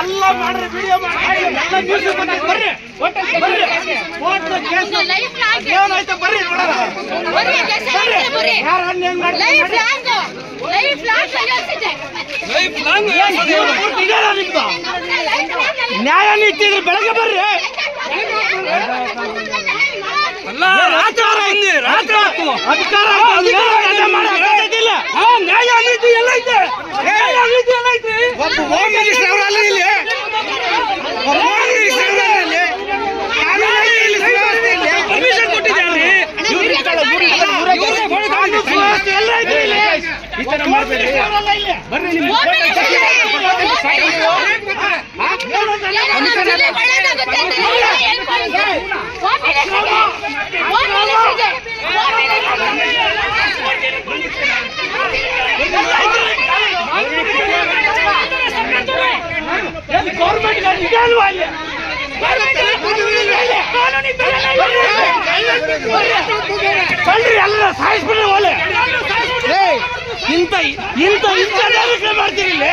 ಎಲ್ಲ ಮಾಡ್ರಿ ವಿಡಿಯೋ ಮಾಡಿ ಎಲ್ಲ ನ್ಯೂಸ್ ಬರ್ರಿ ಏನಾಯ್ತು ಬರ್ರಿ ನಿಮ್ದು ನ್ಯಾಯ ನೀತಿ ಇದ್ರೆ ಬೆಳಗ್ಗೆ ಬರ್ರಿ. ಈ ತರ ಮಾಡ್ಬೇಡಿ. ಬರ್ರಿ ನಿಮ್ಗೆ ಕಳ್ರಿ ಎಲ್ಲ ಸಾಯಿಸ್ಬಿಡ್ರಿ ಒಲೆ ಇಂತ ಇಂತ ಇಂತ ಮಾಡ್ತೀರಿ ಇಲ್ಲಿ?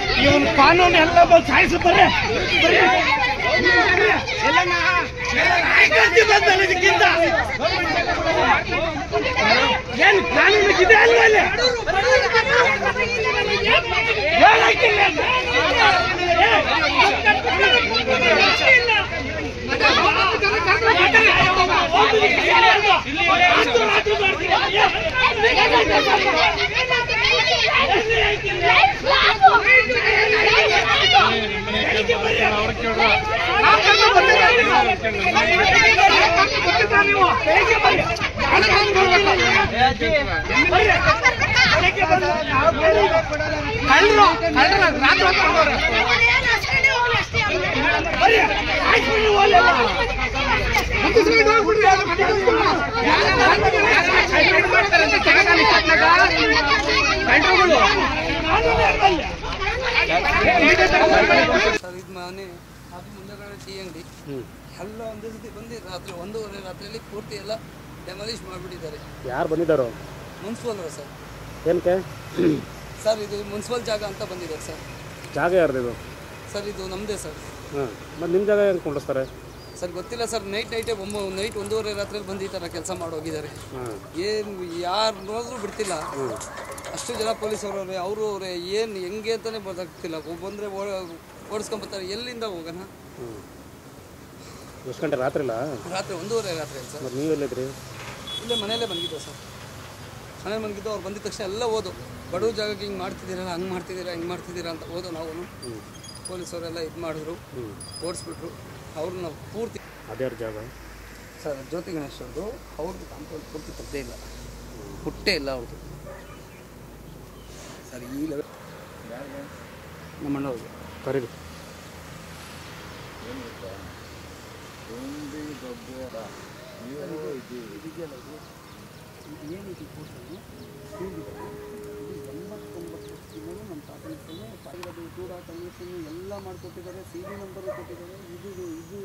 ಇವನ್ ಕಾನೂನು ಎಲ್ಲ ಬಂದು ಸಾಯಿಸು ಬರ್ರಿ ಇದಕ್ಕಿಂತ ಏನ್ ಕಾನೂನು ಇದೆ ಅಲ್ವಾ ಏನಾಯ್ತಿಲ್ಲ ಅಂತ? ಕಳ್ಳರು ಕಳ್ಳರು ರಾತ್ರಿ ಹೊತ್ತು ಹೊರಡೋರು. ಬರ್ರಿ, ಆಯ್ಸ್ಬಿಡ್ರಿ ಒಲೆ ಎಲ್ಲ. ಮುಗಿಸ್ಬಿಟ್ಟು ಹೋಗ್ಬಿಡ್ರಿ, ಅದು ಮುಗಿಸ್ಬಿಡ್ರಿ. ಕಳ್ಳರು ಮಾಡ್ತಾರೆ ಅಂತ ಜಾಗದಲ್ಲಿ ಕಟ್ಟಾಗ ಕಳ್ಳರುಗಳು. ಕಾನೂನು ಇರ್ಬಲ್ಲಿ. ಸರ್ ಇದು ಮನೆ ಅದು ಮುಂದೆಗಡೆ ಟೀ ಅಂಗಡಿ. ಎಲ್ಲ ಒಂದೇ ಸತಿ ಬಂದು ರಾತ್ರಿ ಒಂದೂವರೆ ರಾತ್ರಿಯಲ್ಲಿ ಪೂರ್ತಿ ಎಲ್ಲ ಡೆಮಾಲಿಷ್ ಮಾಡಿಬಿಟ್ಟಿದ್ದಾರೆ. ಯಾರು ಬಂದಿದ್ದಾರೆ? Municipal sir. ಏನಕ್ಕೆ? ಸರ್ ಇದು ಮುನ್ಸಿಪಲ್ ಜಾಗ ಅಂತ ಬಂದಿದ್ದಾರೆ ಸರ್. ಜಾಗ ಯಾರ್ದು ಇದು? ಸರ್ ಇದು ನಮ್ಮದೇ ಸರ್. ಹಾಂ ಮತ್ತು ನಿಮ್ಮ ಜಾಗ ಹೆಂಗೆ ಕೊಂಡಿಸ್ತಾರೆ ಸರ್ ಗೊತ್ತಿಲ್ಲ ಸರ್ ನೈಟ್ ನೈಟೇ ಒಮ್ಮ ನೈಟ್ ಒಂದೂವರೆ ರಾತ್ರಿಯಲ್ಲಿ ಬಂದು ಈ ಥರ ಕೆಲಸ ಮಾಡೋಗಿದ್ದಾರೆ ಏನು ಯಾರು ನೋಡಿದ್ರು ಬಿಡ್ತಿಲ್ಲ ಅಷ್ಟು ಜನ ಪೊಲೀಸ್ ಅವರವ್ರೆ ಅವರು ಅವರೇ ಏನು ಹೆಂಗೆ ಅಂತಲೇ ಗೊತ್ತಾಗ್ತಿಲ್ಲ ಬಂದರೆ ಓಡಿಸ್ಕೊಂಬರ್ತಾರೆ ಎಲ್ಲಿಂದ ಹೋಗೋಣ? ಎಷ್ಟು ಗಂಟೆ? ರಾತ್ರಿಲ್ಲ ರಾತ್ರಿ ಒಂದೂವರೆ ರಾತ್ರಿ ಸರ್. ನೀವು ನೀವೆಲ್ಲಿದ್ರಿ ಇಲ್ಲೇ ಮನೆಯಲ್ಲೇ ಬಂದಿದ್ದೆ ಸರ್. ಮನೆ ಬಂದಿದ್ದು ಅವ್ರು ಬಂದಿದ ತಕ್ಷಣ ಎಲ್ಲ ಓದು. ಬಡವ ಜಾಗಕ್ಕೆ ಹಿಂಗೆ ಮಾಡ್ತಿದ್ದೀರಲ್ಲ ಹಂಗೆ ಮಾಡ್ತಿದ್ದೀರಾ ಹಿಂಗೆ ಮಾಡ್ತಿದ್ದೀರಾ ಅಂತ ಓದು ನಾವು. ಪೊಲೀಸವರೆಲ್ಲ ಇದು ಮಾಡಿದ್ರು ಓಡಿಸ್ಬಿಟ್ರು. ಅವ್ರನ್ನ ಪೂರ್ತಿ ಅದ್ಯಾರ ಜಾಗ? ಸರ್ ಜ್ಯೋತಿ ಗಣೇಶ್ ಅವ್ರದ್ದು ಅವ್ರದ್ದು ಕಾಂಪೌಂಡ್ ಪೂರ್ತಿ ತೆಗ್ದೇ ಇಲ್ಲ. ಹುಟ್ಟೇ ಇಲ್ಲ ಅವ್ರದ್ದು ಸರ್ ಈ ಲೆವೆಲ್ ನಮ್ಮ ಅಣ್ಣವ್ರಿಗೆ ಕರೀರಿ ಏನಿದೆ ಕೂಟಲ್ಲಿ ಎಂಬತ್ತೊಂಬತ್ತು ವರ್ಷದಿಂದಲೂ ನಮ್ಮ ಹೆಸರು ಸಾವಿರದ ದೂರ ಕನ್ವೆನ್ಷನ್ ಎಲ್ಲ ಮಾಡಿಕೊಟ್ಟಿದ್ದಾರೆ ಸಿ ಡಿ ನಂಬರ್ ಕೊಟ್ಟಿದ್ದಾರೆ ಇದು ಇದು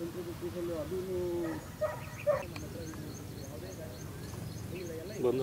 ಕಂಟ್ರಿಬ್ಯೂಷನ್ ಅದೂ ಬಂದ?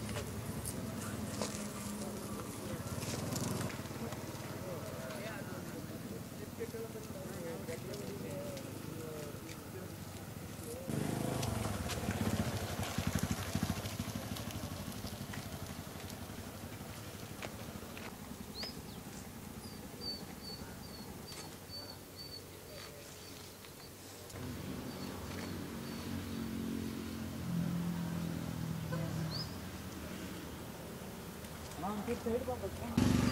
ना